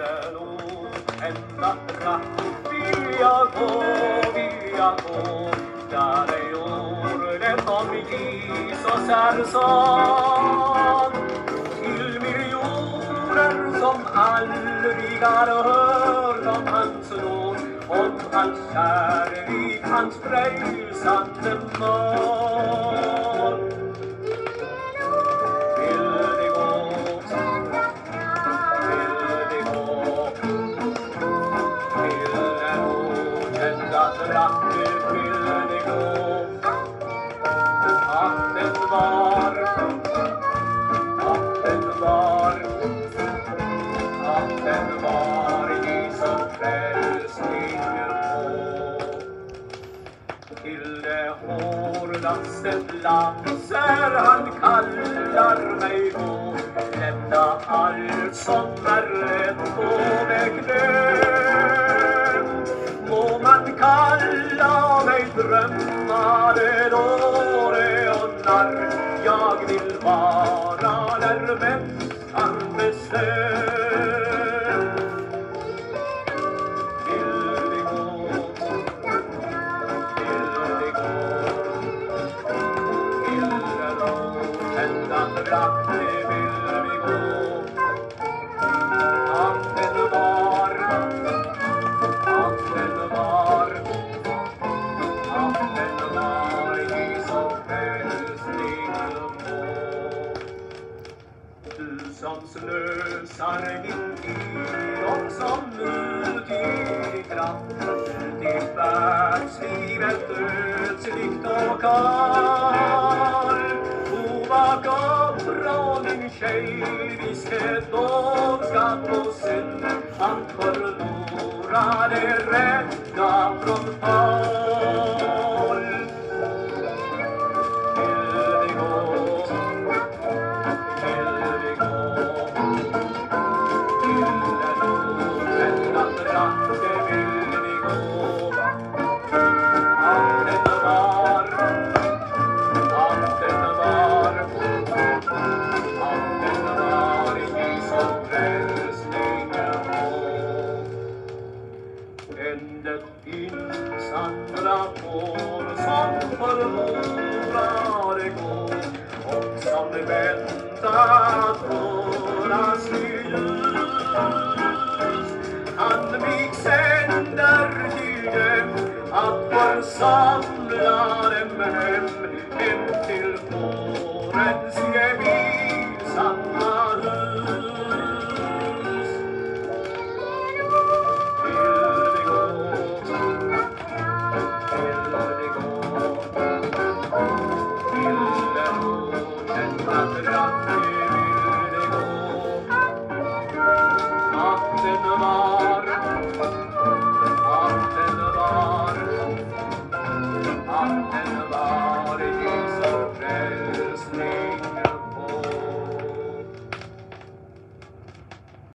Västerort Ända vill jag gå, vill jag gå. Där är ordet om Jesus är sån. Till miljoner som aldrig har hört om hans nåd Om hans kärlek, hans frälsande nåd. Hårdaste plats han kallar mig då Lämna allt som är rätt och bekväm Må man kalla mig drömmare, dåre och narr Jag vill vara där väntan bestämt som slösar din tid och som utger kraft till världslivet ödsligt och kall. O, vak upp bra min tjej, själviskhet och skatt och synd att förlora det rädda från fall. går som förlorade går och som väntat våras i ljus. Han mig sänder till dem att församla dem hem, hem till vårens gäst.